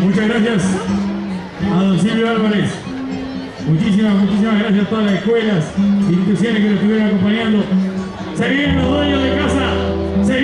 Muchas gracias a don Silvio Álvarez. Muchísimas, muchísimas gracias a todas las escuelas, e instituciones que nos estuvieron acompañando. Se vienen los dueños de casa, se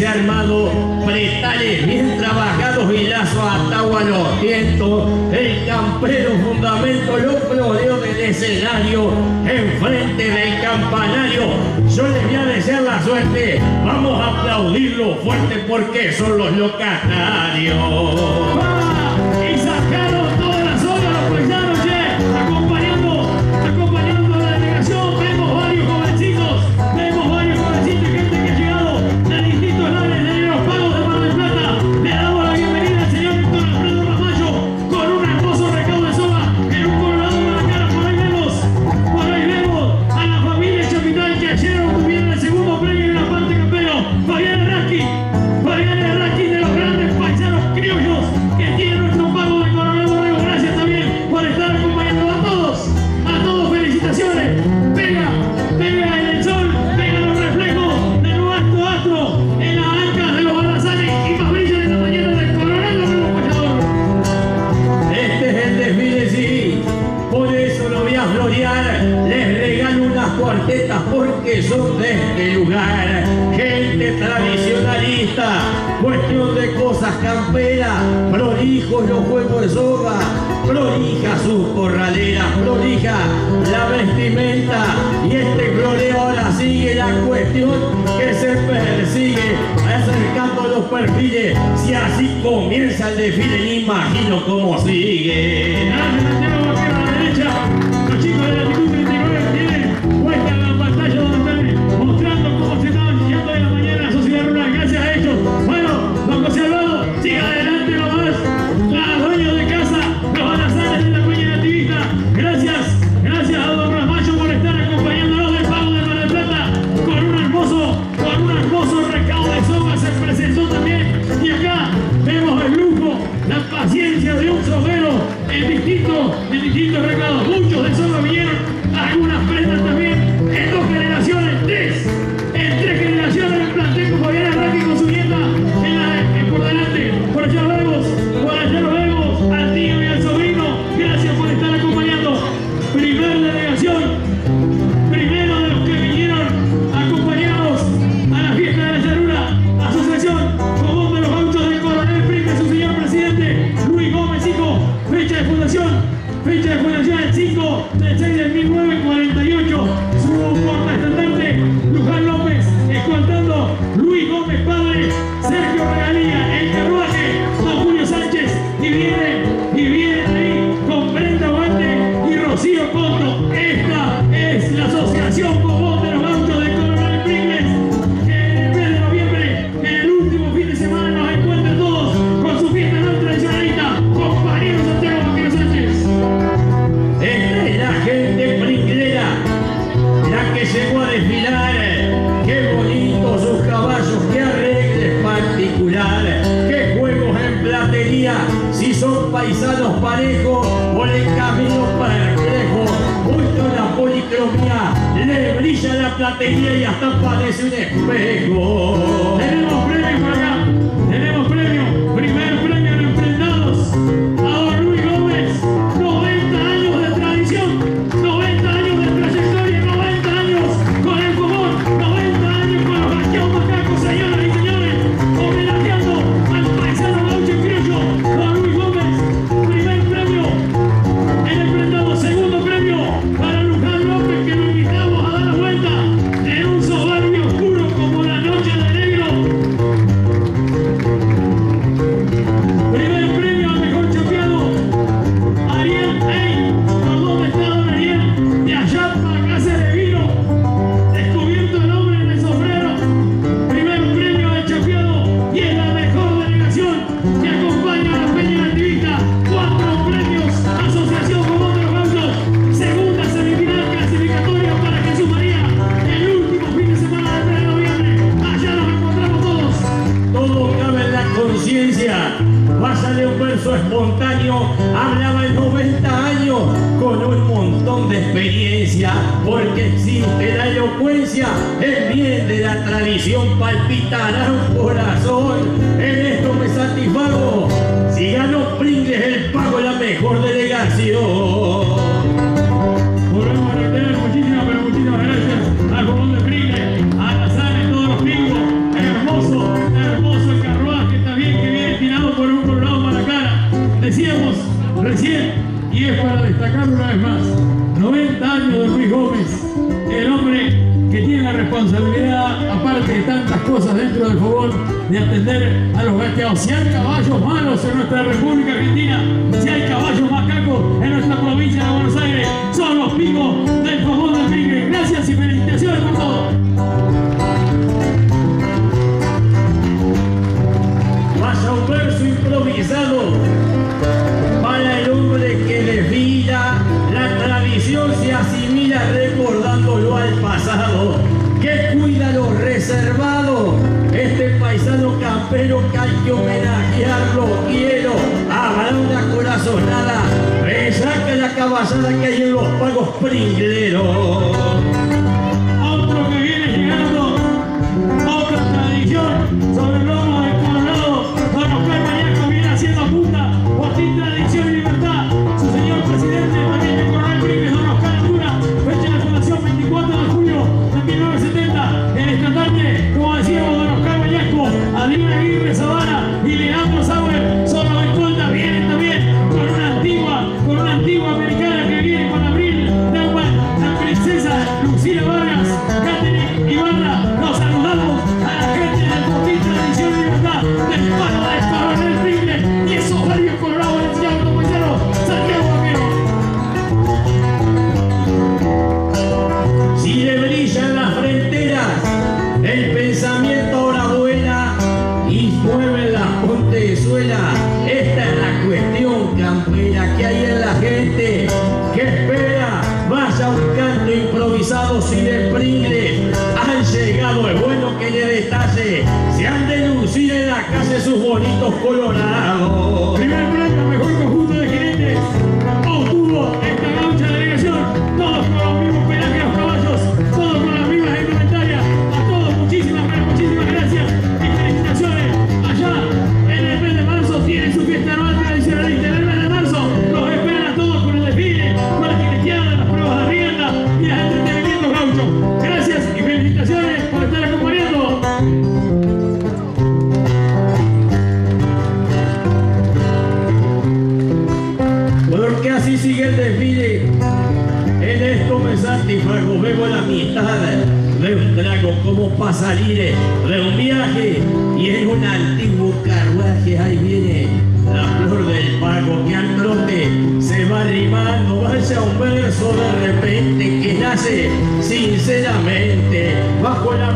se ha armado, pretales bien trabajados y lazos atagua los vientos, el campero fundamento lo floreó del escenario, enfrente del campanario, yo les voy a desear la suerte, vamos a aplaudirlo fuerte porque son los locatarios. prolijos los juegos de soga, prolija sus corraleras, prolija la vestimenta y este floreo ahora sigue la cuestión que se persigue acercando los perfiles. Si así comienza el desfile, imagino cómo sigue. basada que hay en los pagos pringleros. Otro que viene llegando, otro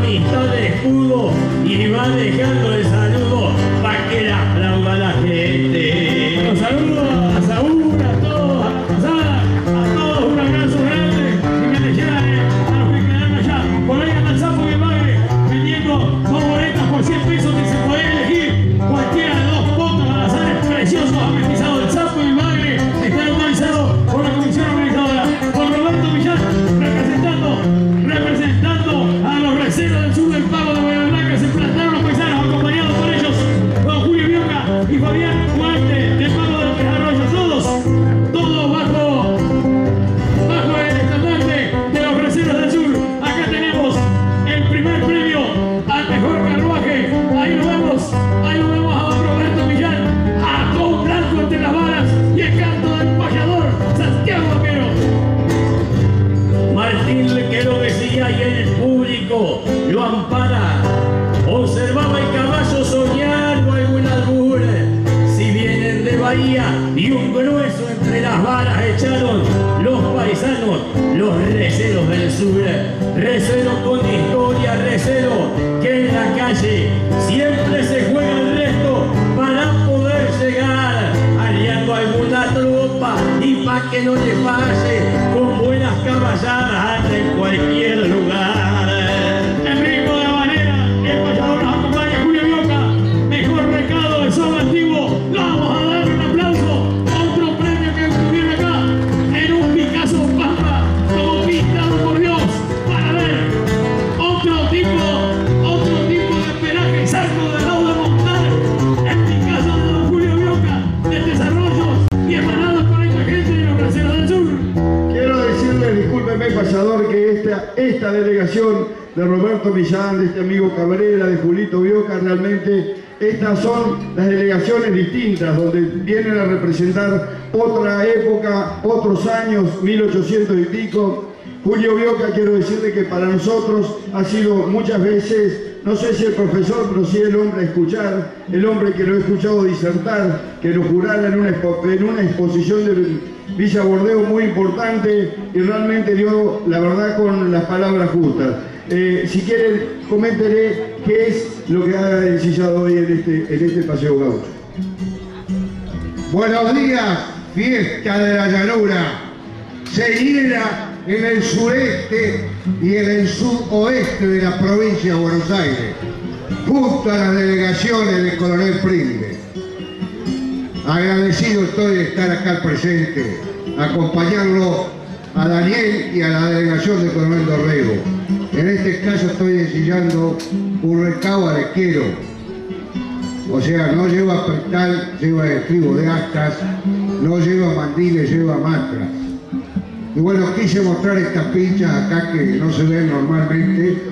amistad de escudo y va dejando el salir. Delegación de Roberto Millán, de este amigo Cabrera, de Julito Bioca, realmente estas son las delegaciones distintas, donde vienen a representar otra época, otros años, 1800 y pico. Julio Bioca, quiero decirle que para nosotros ha sido muchas veces, no sé si el profesor, pero sí el hombre a escuchar, el hombre que lo he escuchado disertar, que lo jurara en una, en una exposición de Villa Bordeo muy importante y realmente dio la verdad con las palabras justas. Eh, si quieren, coméntenle qué es lo que ha ensillado hoy en este, en este paseo gaucho. Buenos días, fiesta de la llanura. Se llena en el sureste y en el suroeste de la provincia de Buenos Aires, junto a las delegaciones del coronel Príncipe. Agradecido estoy de estar acá presente, acompañarlo a Daniel y a la delegación del coronel Dorrego. En este caso estoy ensillando un recabo arquero. O sea, no lleva prestal, lleva estribo de astas, no lleva mandiles, lleva mantras. Y bueno, quise mostrar estas pinchas acá que no se ven normalmente,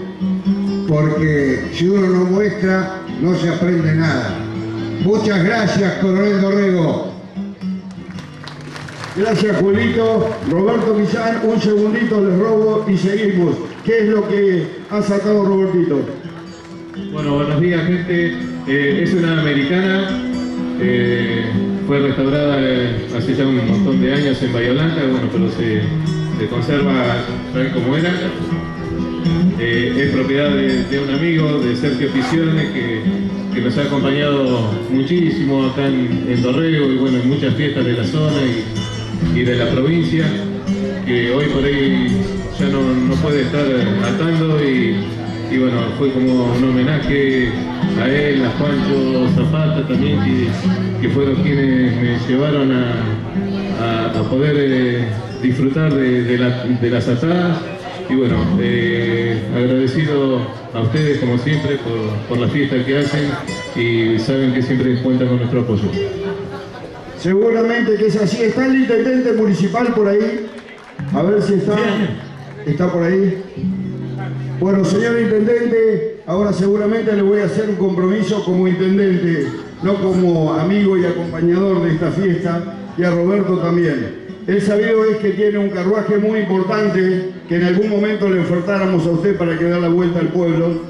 porque si uno no muestra, no se aprende nada. Muchas gracias, Coronel Dorrego. Gracias, Julito. Roberto Millán, un segundito les robo y seguimos. ¿Qué es lo que ha sacado Robertito? Bueno, buenos días, gente. Eh, es una americana. eh, fue restaurada eh, hace ya un montón de años en Bahía Blanca, bueno, pero se, se conserva tal como era. Eh, es propiedad de, un amigo, de Sergio Pisione, que, que nos ha acompañado muchísimo acá en, en Dorrego y bueno, en muchas fiestas de la zona y, de la provincia, que hoy por ahí ya no, no puede estar atando y, bueno, fue como un homenaje a él, a Juancho Zapata también, que, que fueron quienes me llevaron a, a- poder eh, disfrutar de, de de las atadas. Y bueno, eh, agradecido a ustedes como siempre por, por la fiesta que hacen y saben que siempre cuentan con nuestro apoyo. Seguramente que es así. ¿Está el intendente municipal por ahí? A ver si está. ¿Está por ahí? Bueno, señor intendente, ahora seguramente le voy a hacer un compromiso como intendente, no como amigo y acompañador de esta fiesta, y a Roberto también. El sabido es que tiene un carruaje muy importante que en algún momento le ofertáramos a usted para que dé la vuelta al pueblo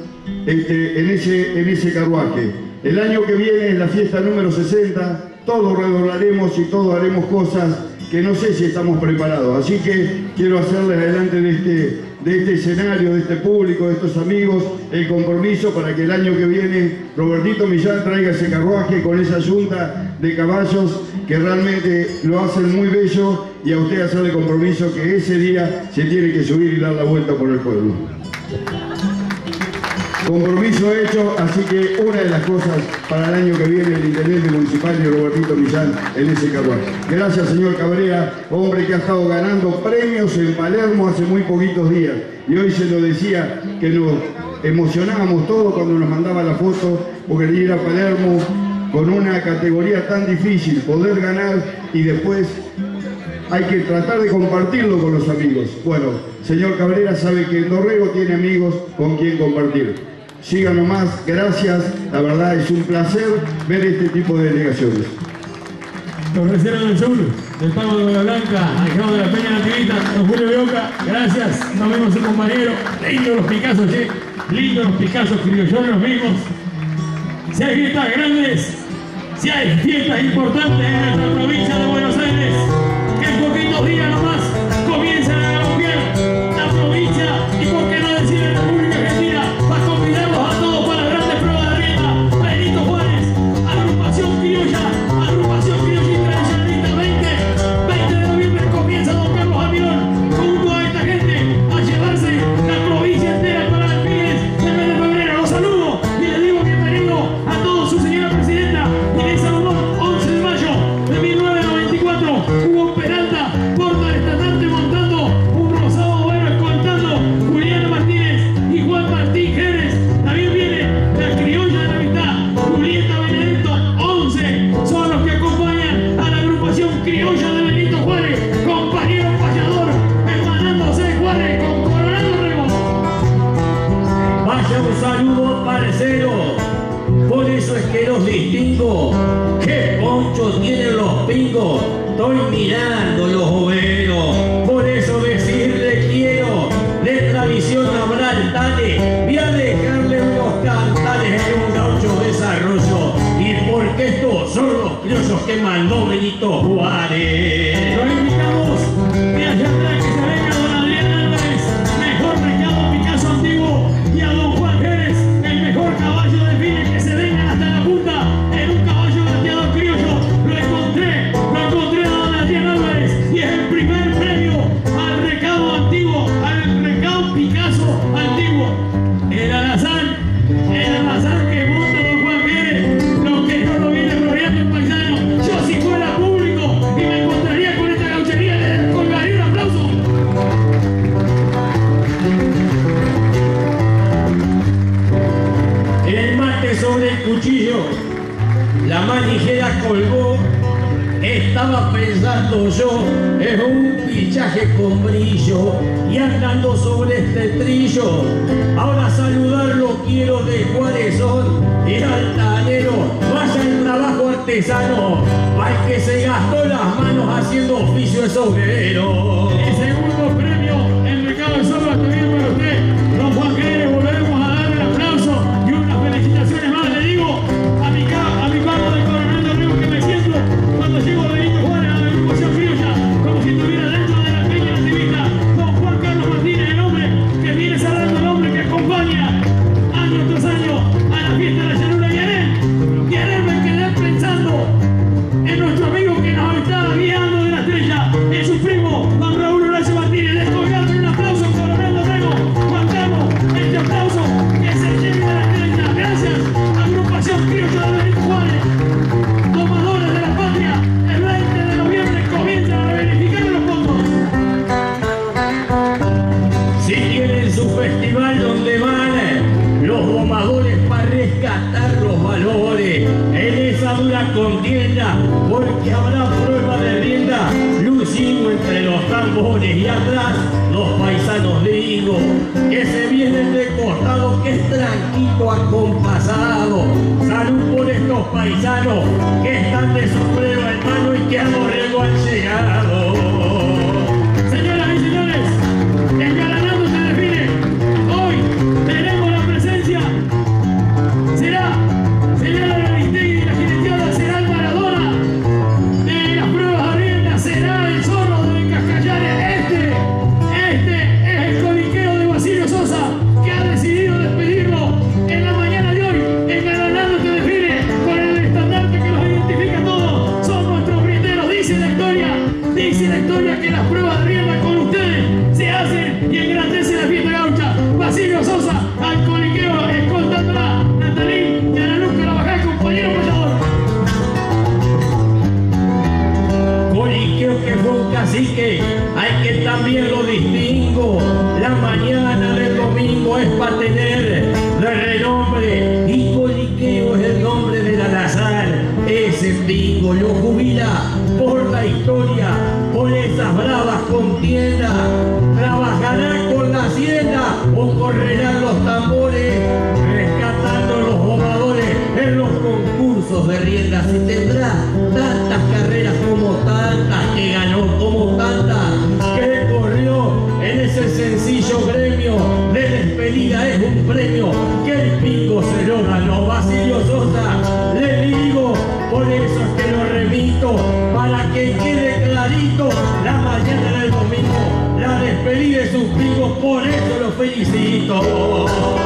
este, en, ese, en ese carruaje. El año que viene es la fiesta número 60, todos redoblaremos y todos haremos cosas que no sé si estamos preparados. Así que quiero hacerles adelante de este, de este escenario, de este público, de estos amigos, el compromiso para que el año que viene Robertito Millán traiga ese carruaje con esa yunta de caballos que realmente lo hacen muy bello y a usted hacerle compromiso que ese día se tiene que subir y dar la vuelta por el pueblo. Compromiso hecho, así que una de las cosas para el año que viene el intendente municipal y Robertito Millán en ese carruaje. Gracias señor Cabrera, hombre que ha estado ganando premios en Palermo hace muy poquitos días. Y hoy se lo decía que nos emocionábamos todos cuando nos mandaba la foto, porque ir a Palermo con una categoría tan difícil, poder ganar y después hay que tratar de compartirlo con los amigos. Bueno, señor Cabrera sabe que Dorrego tiene amigos con quien compartir. Sigan nomás, gracias, la verdad es un placer ver este tipo de delegaciones. Los receros del sur, del Pago de Bola Blanca, Alejandro de la Peña Nativita, don Julio Bioca, gracias, nos vemos su compañero, lindos los Picassos, che, lindos los Picassos, criollones los mismos. Si hay grandes, si hay fiestas importantes en nuestra provincia de Buenos Aires, 聪聪 yo es un pillaje con brillo y andando sobre este trillo ahora saludarlo quiero de cuáles son y altanero vaya el trabajo artesano al que se gastó las manos haciendo oficio es obrero. minuto, 可以加入 que quede clarito la mañana del domingo, la despedida de sus primos, por eso los felicito.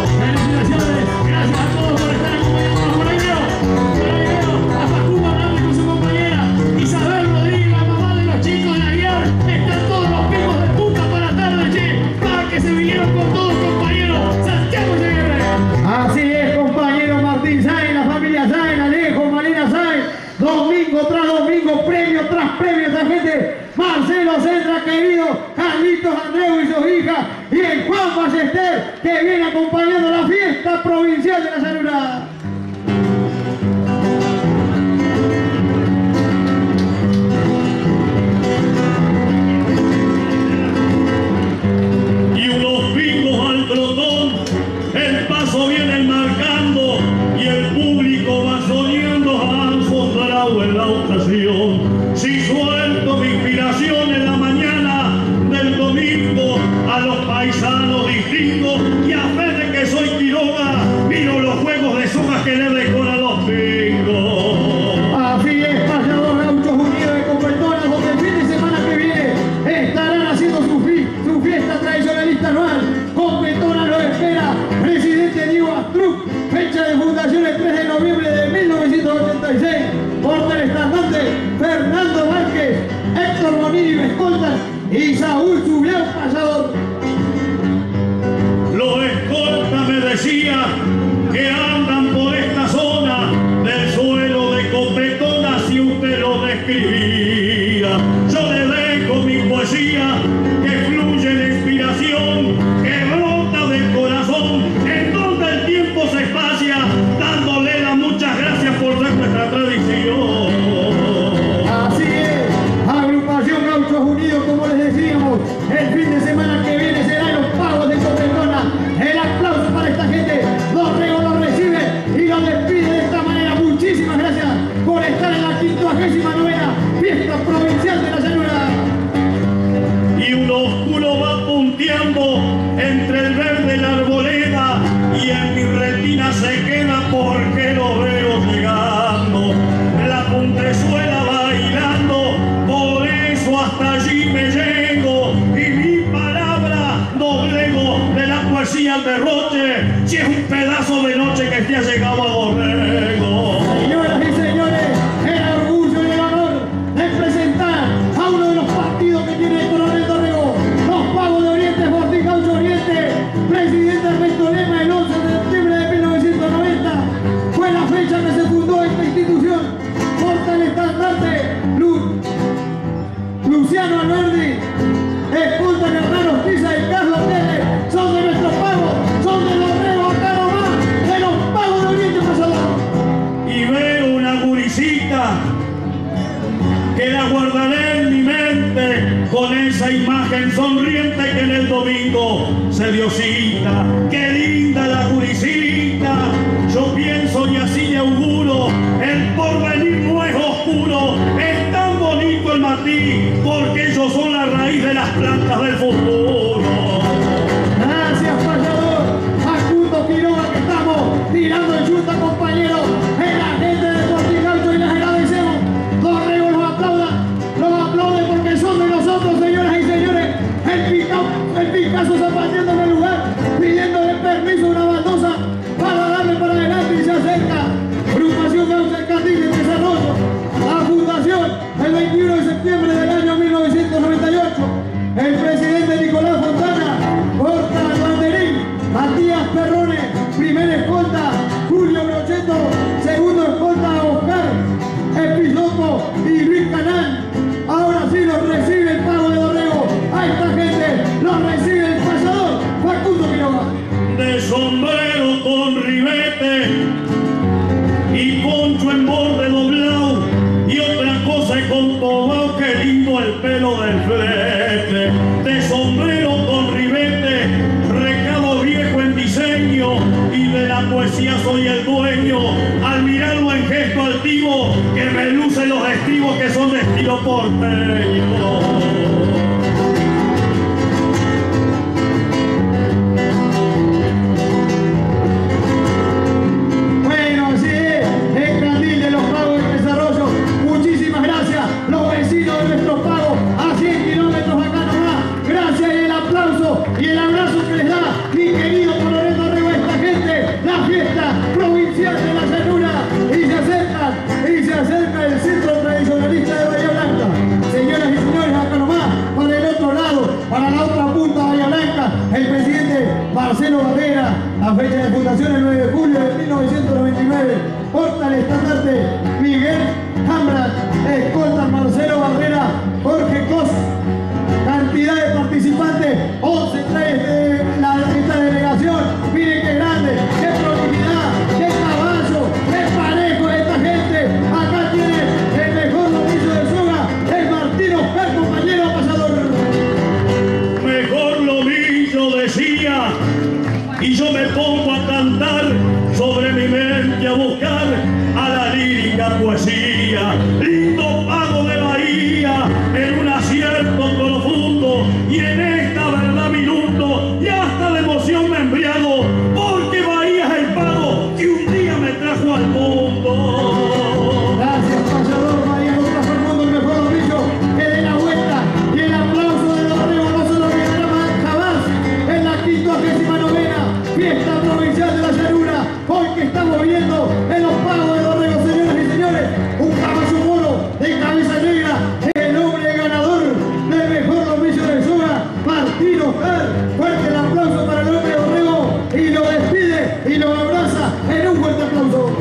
Fuerte el aplauso para el hombre borrego y lo despide y lo abraza en un fuerte aplauso.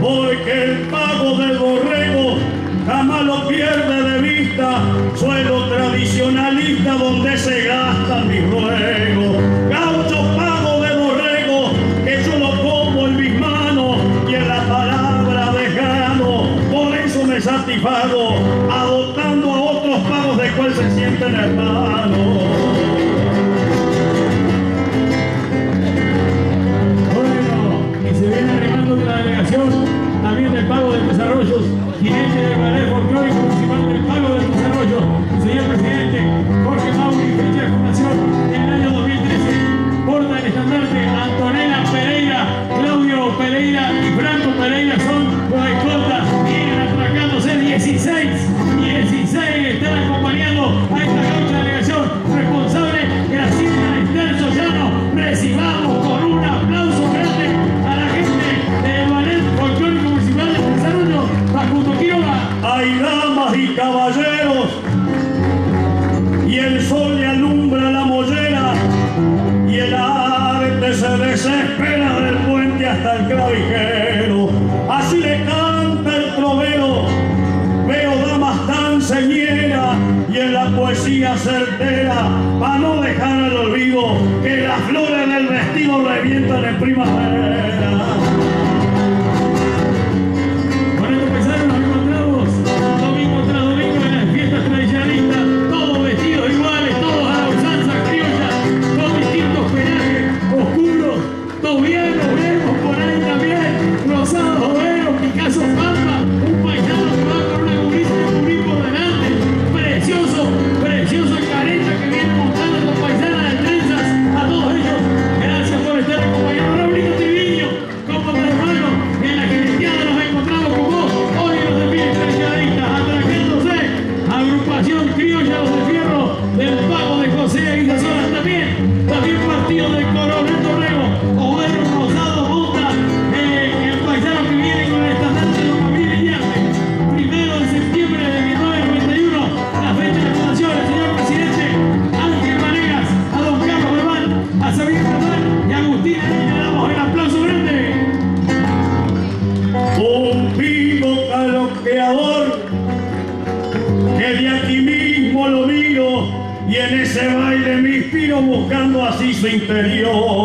Porque el pago del borrego jamás lo pierde de vista, suelo tradicionalista donde se gastan mis ruegos. Gaucho pago de borrego que yo lo como en mis manos y en la palabra dejado, por eso me satisfago, adoptando a otros pagos de cual se sienten hermanos. interior.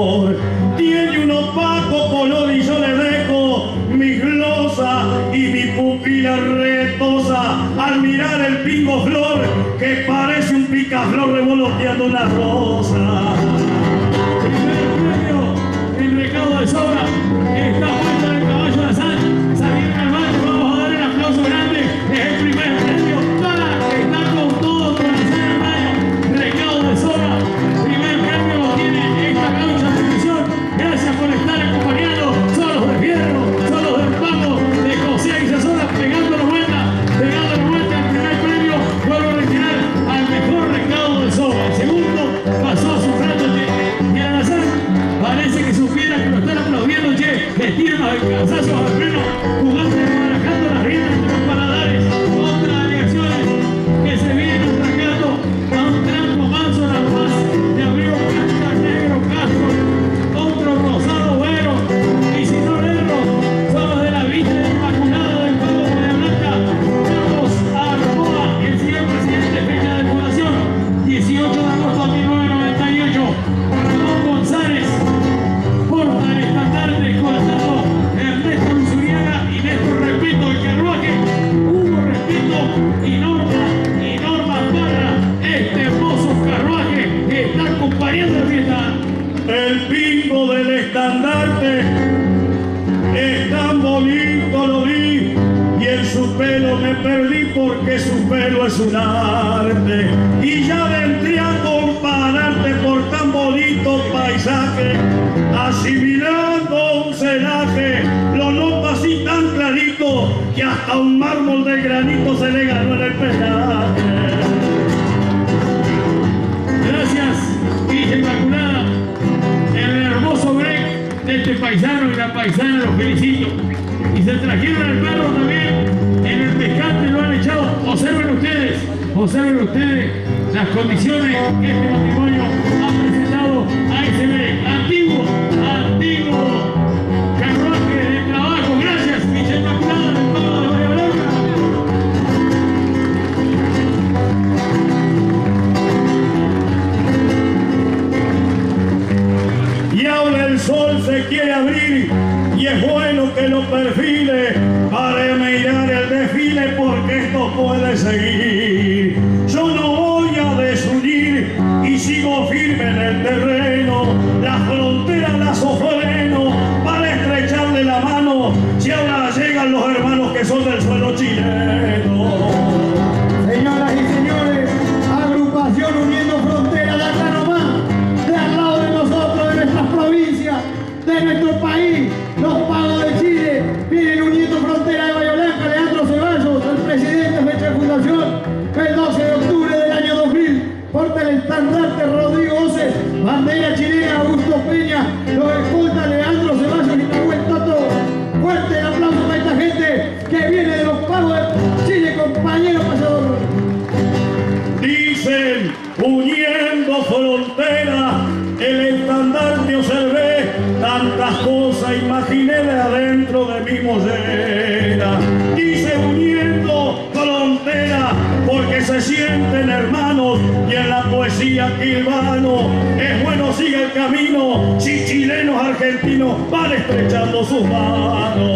porque su pelo es un arte. Y ya vendría a compararte por tan bonito paisaje asimilando un celaje lo nota así tan clarito que hasta un mármol de granito se le ganó en el pelaje gracias Villa Inmaculada el hermoso break de este paisano y la paisana los felicito. Y se trajeron el perro también en el pescante observen ustedes, observen ustedes las condiciones que este matrimonio ha presentado a ese antiguo, antiguo carruaje de trabajo. Gracias, Y ahora el sol se quiere abrir y es bueno que los perfiles para mirar el desfile porque esto puede seguir. Yo no voy a desunir y sigo firme en el terreno. Estrechando sus manos.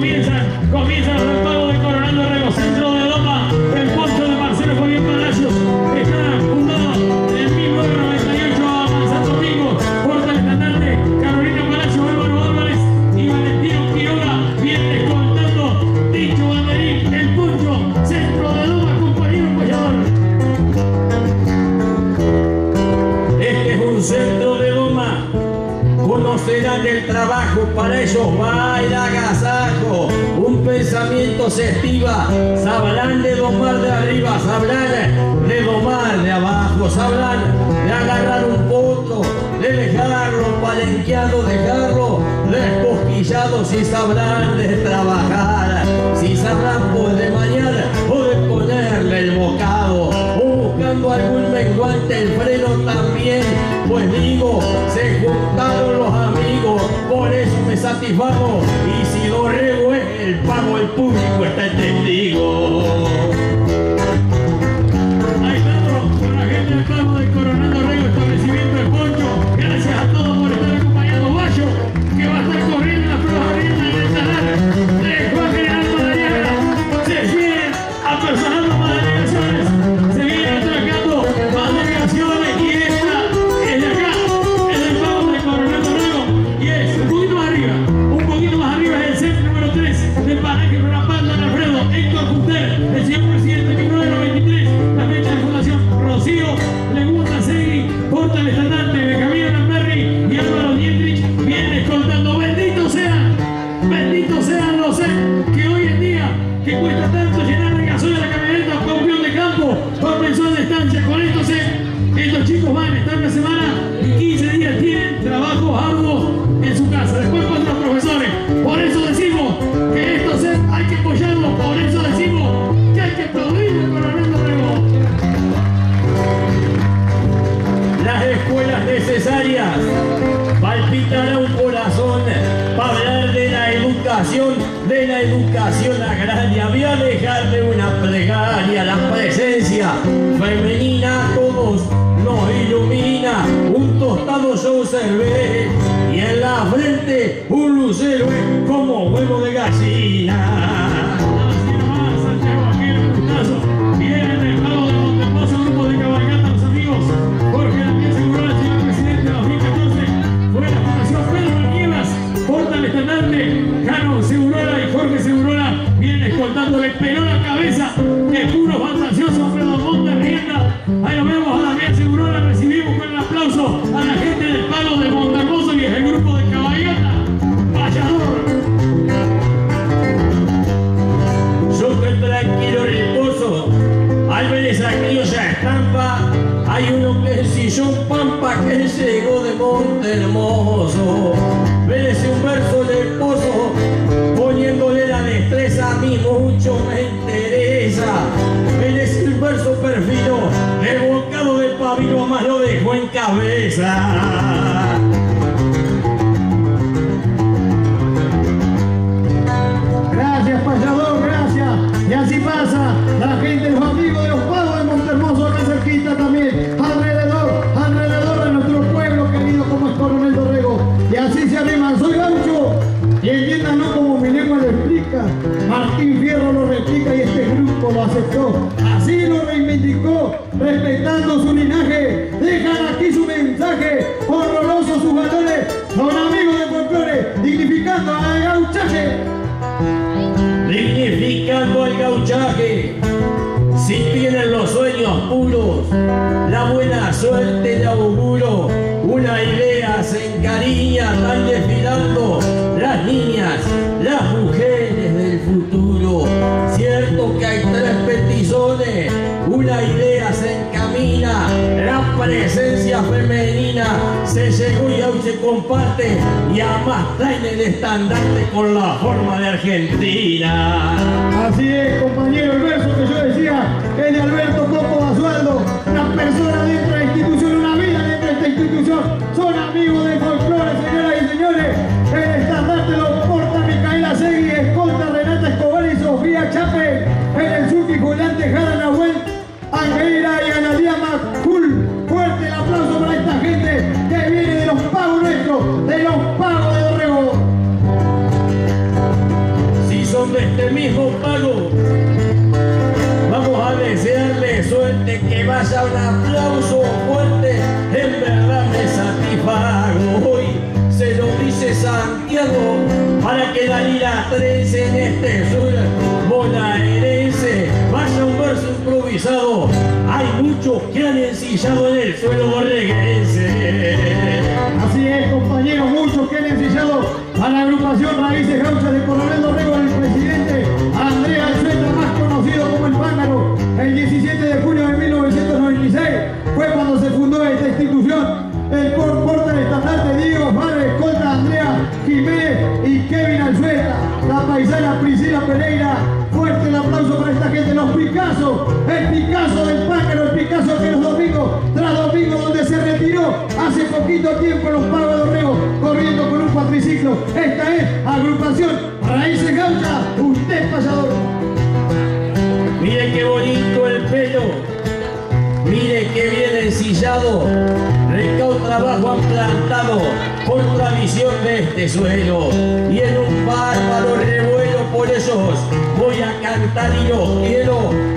Señores, público necesarias. Palpitará un corazón para hablar de la educación, de la educación agraria. Voy a dejarle una plegaria, la presencia femenina a todos nos ilumina. Un tostado yo observé y en la frente un lucero como huevo de gallina. Cabeza. Suerte le auguro. Una idea se encariña, están desfilando las niñas, las mujeres del futuro. Cierto que hay tres petizones, una idea se encamina, la presencia femenina se llegó y hoy se comparte y además traen el estandarte con la forma de Argentina. Así es, compañero, el verso que yo decía es de Alberto Coco Son amigos del señoras y señores. El estandarte lo porta Micaela Segui, escolta Renata Escobar y Sofía Chape. En el Suki Julián Tejada Nahuel, Angeira y Analia Macul. Fuerte el aplauso para esta gente que viene de los pagos nuestros, de los pagos de Dorrego. Si son de este mismo pago, vamos a desearle suerte, que vaya un aplauso Para que la lira 13 en este sur bonaerense vaya un verso improvisado. Hay muchos que han ensillado en el suelo borreguense. Así es, compañeros, muchos que han ensillado a la agrupación Raíces Gauchas de Coronel Dorrego, poquito tiempo los pagos de corriendo con un cuatriciclo. Esta es agrupación Raíces Gauchas, usted payador. Mire qué bonito el pelo, mire qué bien ensillado, recao trabajo han plantado por tradición de este suelo y en un bárbaro revuelo por esos voy a cantar y los quiero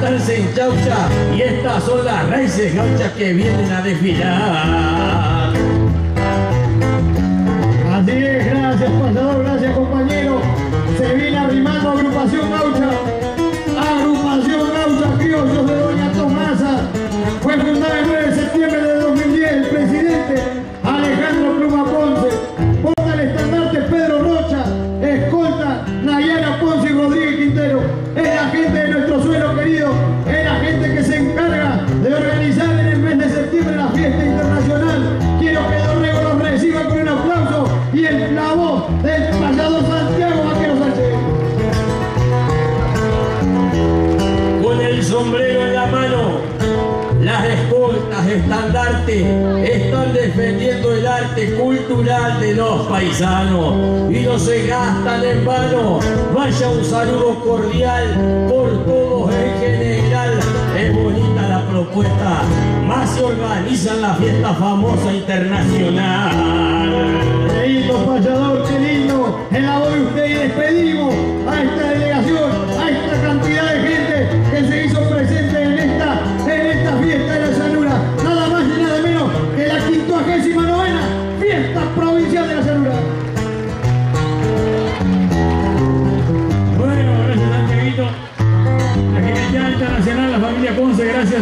gastarse en chaucha y estas son las raíces gauchas que vienen a desfilar. Así es, gracias pasador, gracias compañero. Se viene arrimando agrupación gaucha. Paisanos y no se gastan en vano. Vaya un saludo cordial por todos en general. Es bonita la propuesta, más se organizan la fiesta famosa internacional. Payador, qué lindo. En la voz usted despedimos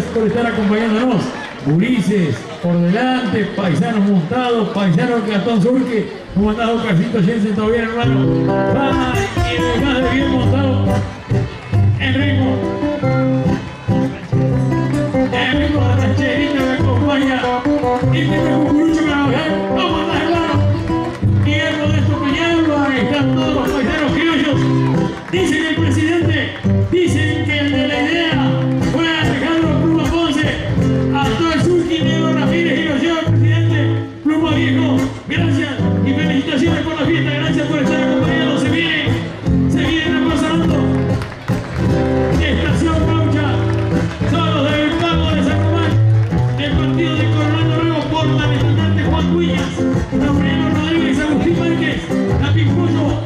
por estar acompañándonos. Ulises, por delante, paisanos montados, paisanos Catón Surque, comandado Carcito Jensen, todavía hermano. Ay, y de bien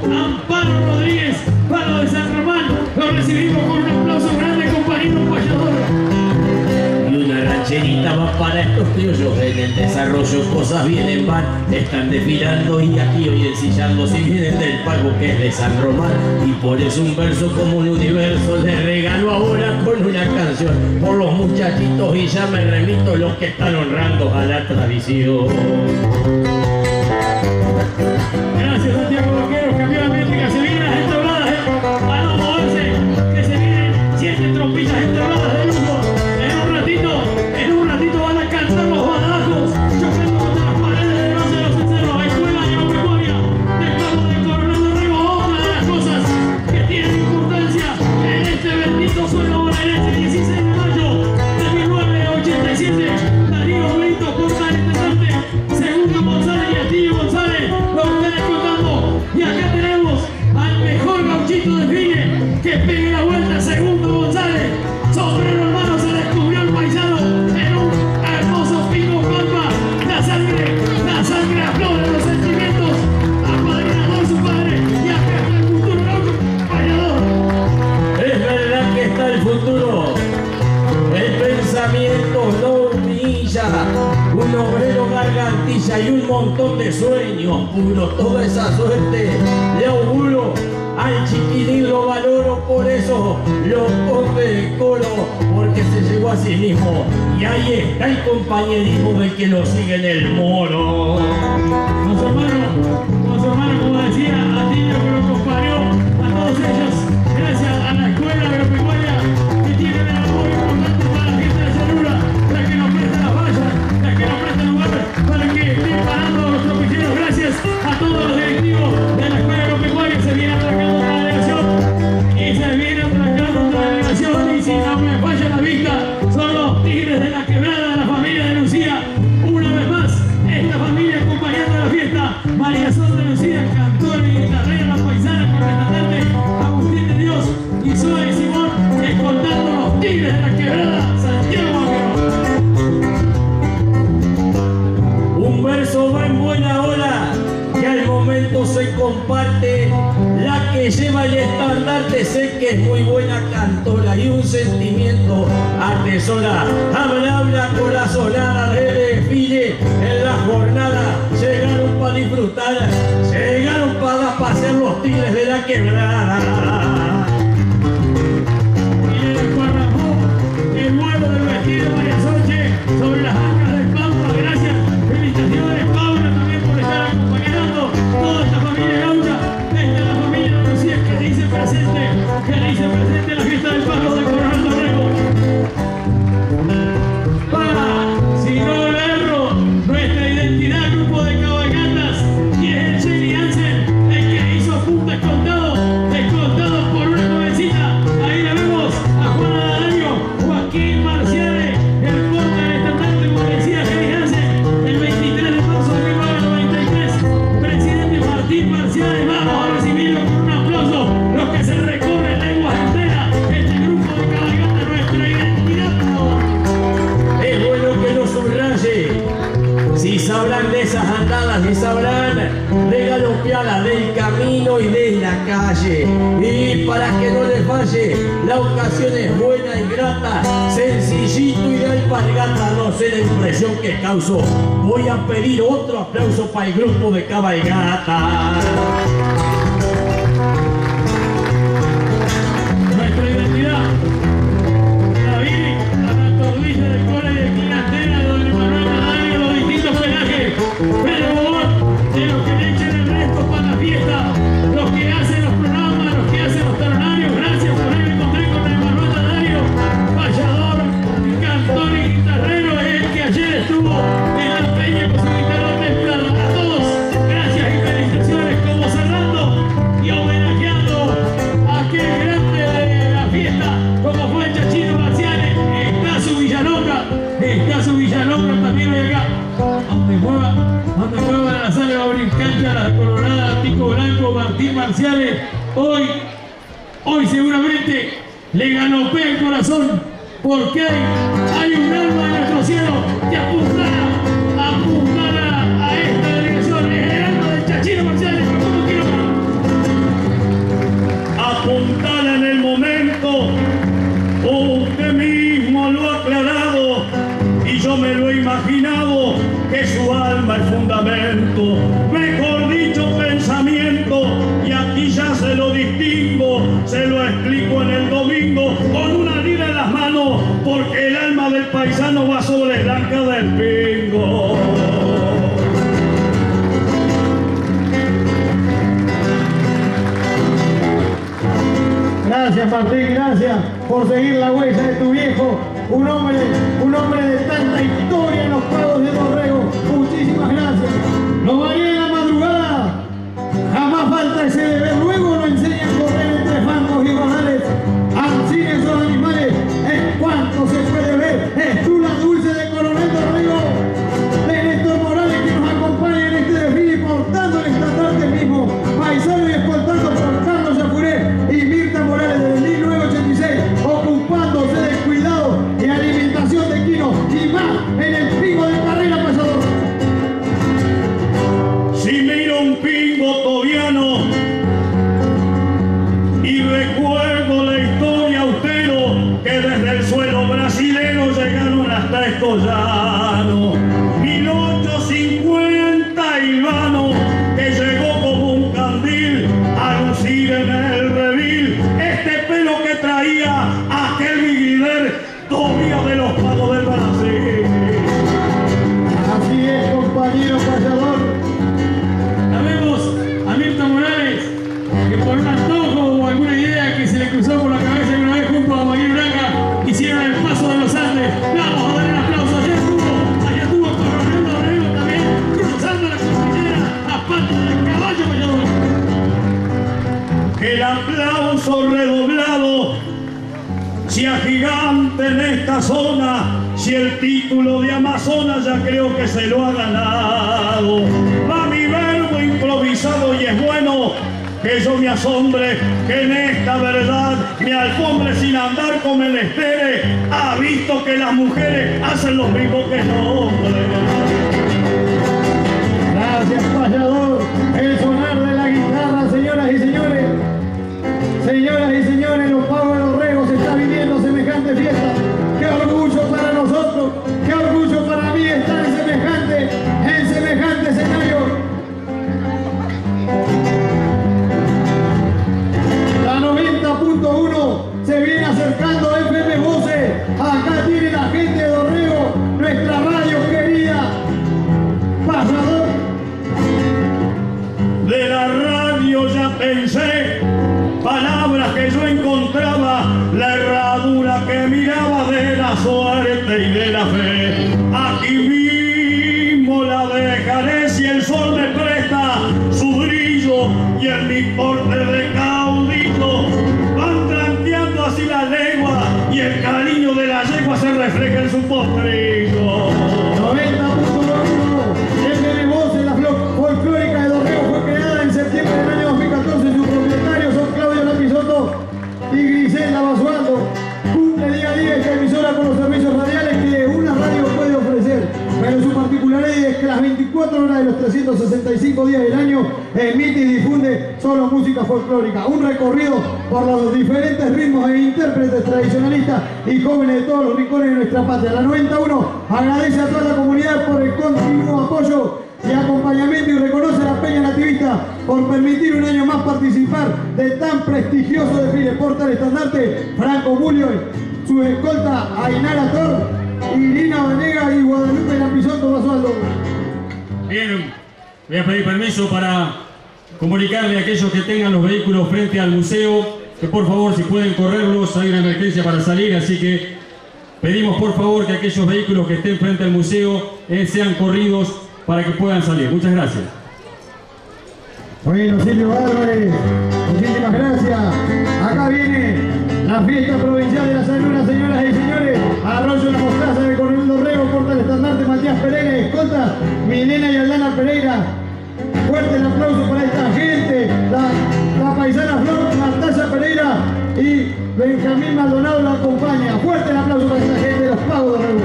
Amparo Rodríguez, Palo de San Román, lo recibimos con un aplauso grande, compañero payador. Y una rancherita va para estos criollos en el desarrollo, cosas vienen van, están desfilando y aquí hoy ensillando si vienen del pago que es de San Román y por eso un verso como un universo le regalo ahora con una canción por los muchachitos y ya me remito los que están honrando a la tradición. Gargantilla y un montón de sueños puros. Toda esa suerte le auguro. Al chiquilín lo valoro, por eso lo pongo de coro, porque se llegó a sí mismo. Y ahí está el compañerismo del que lo sigue en el moro. Con su hermano, con como decía, a Tilio que lo acompañó, a todos ellos, María de Lucía, cantora y guitarrera, la paisana con representante Agustín de Dios y Zoe Simón, escoltando los tigres de la quebrada, Santiago. Un verso va en buena hora que al momento se comparte. La que lleva el estandarte sé que es muy buena cantora y un sentimiento atesora. Habla, tigres que causó. Voy a pedir otro aplauso para el grupo de cabalgata. Todos los rincones de nuestra patria. La 91 agradece a toda la comunidad por el continuo apoyo y acompañamiento y reconoce a la Peña Nativista por permitir un año más participar de tan prestigioso desfile. Porta el estandarte Franco Julio, su escolta Ainara Tor, Irina Vanega y Guadalupe Lapizón Tomás. Bien, voy a pedir permiso para comunicarle a aquellos que tengan los vehículos frente al museo que por favor si pueden correrlos, hay una emergencia para salir, así que pedimos por favor que aquellos vehículos que estén frente al museo eh, sean corridos para que puedan salir. Muchas gracias. Bueno, Silvio Álvarez, muchísimas gracias. Acá viene la fiesta provincial de la Salud, señoras y señores. Arroyo La Mostaza de Coronel Dorrego, porta el estandarte Matías Pereira, escolta Milena y Aldana Pereira. Fuerte el aplauso para esta gente, la, paisana Flor Natalia Pereira y Benjamín Maldonado la acompaña. Fuerte el aplauso para esta gente de los pagos de Dorrego.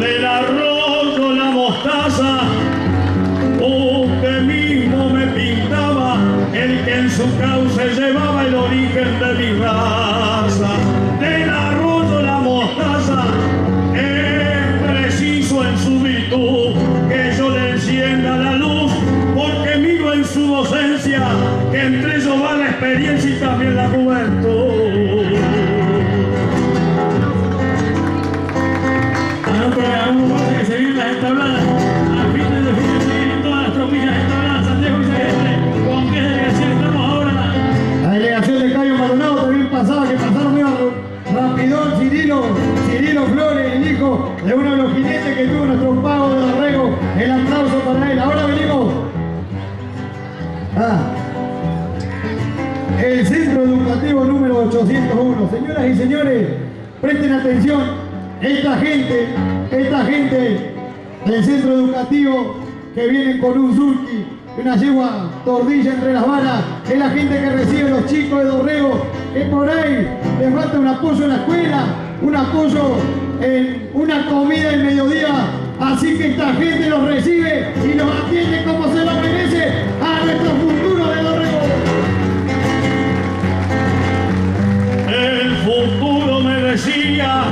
del arroyo la mostaza, usted mismo me pintaba el que en su cauce llevaba el origen de mi raza. De uno de los jinetes que tuvo nuestro pago de Dorrego. El aplauso para él. Ahora venimos. Ah. El centro educativo número 801. Señoras y señores, presten atención. Esta gente, esta gente del centro educativo que vienen con un surki, una yegua tordilla entre las varas, es la gente que recibe los chicos de Dorrego, que por ahí les falta un apoyo en la escuela, un apoyo en una comida el mediodía, así que esta gente los recibe y los atiende como se lo merece a nuestro futuro de Dorrego. El futuro me decía,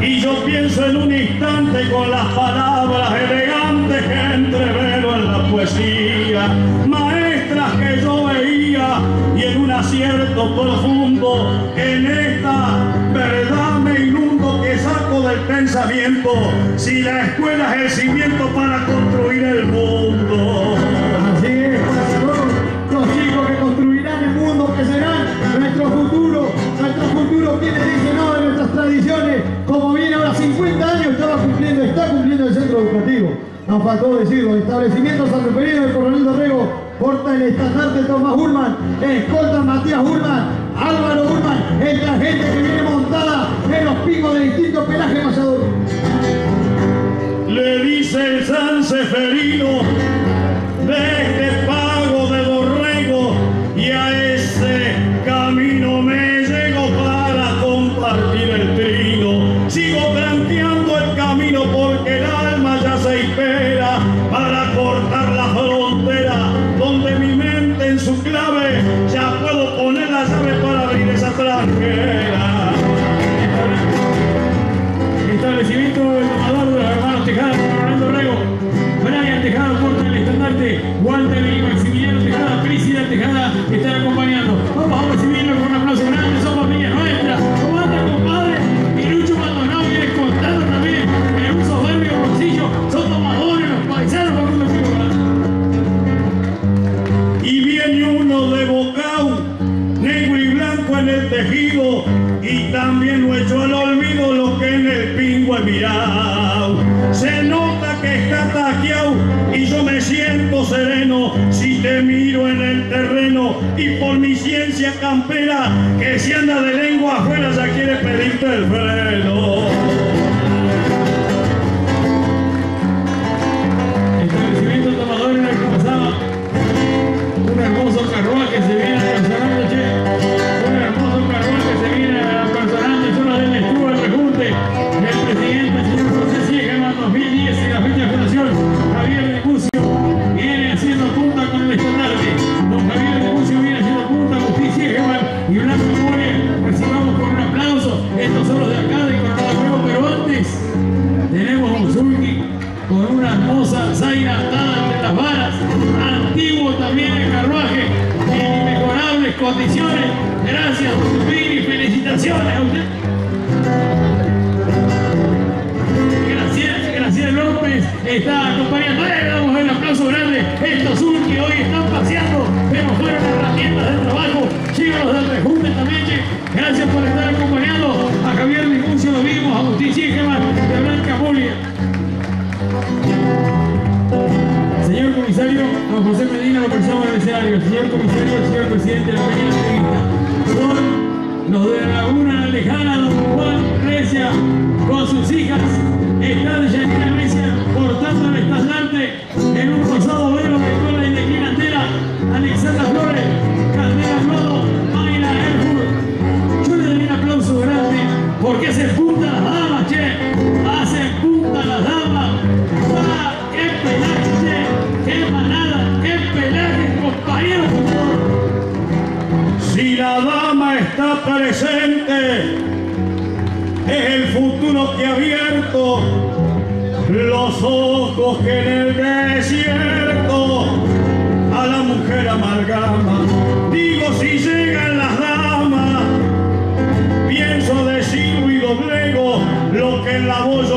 y yo pienso en un instante con las palabras elegantes que entrevero en la poesía, maestras que yo veía y en un acierto profundo, en esta verdad me inundo que saco del pensamiento, si la escuela es el cimiento para construir el mundo. Así es, los chicos que construirán el mundo, que serán nuestro futuro, nuestro futuro, quienes dicen no de nuestras tradiciones, como viene ahora 50 años, estaba cumpliendo, está cumpliendo el centro educativo. Nos faltó decirlo, establecimientos al referido del coronel Dorrego, porta el estandarte Tomás Urman, escolta Matías Urman, Álvaro Urman, esta gente que viene montada en los picos de distintos pelajes mayador. Le dice el sanseferino de este y por mi ciencia campera que si anda de lengua afuera ya quiere pedirte el freno. Establecimiento tomador en el que pasaba un hermoso carruaje se viene está acompañando. Le damos el aplauso grande. Estos sur que hoy están paseando, pero fueron a las tiendas del trabajo. Chicos del Rejunte también. Gracias por estar acompañando a Javier Liguncio, lo vimos, a Agustín Sigeman de Blanca Molia. Señor comisario, don José Medina, lo persona del escenario. Señor comisario, señor presidente de la Peña Son los de Laguna lejana don Juan Recia, con sus hijas, están ya en la. que abierto los ojos que en el desierto a la mujer amalgama. Digo, si llegan las damas, pienso decirlo y doblego lo que en la voz